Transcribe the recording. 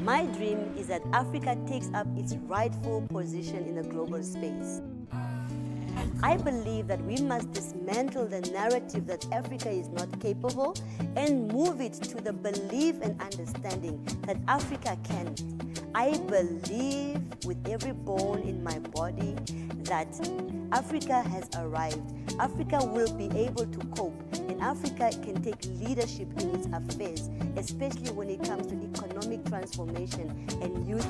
My dream is that Africa takes up its rightful position in the global space. I believe that we must dismantle the narrative that Africa is not capable and move it to the belief and understanding that Africa can. I believe with every bone in my body that Africa has arrived. Africa will be able to cope Africa can take leadership in its affairs, especially when it comes to economic transformation and youth.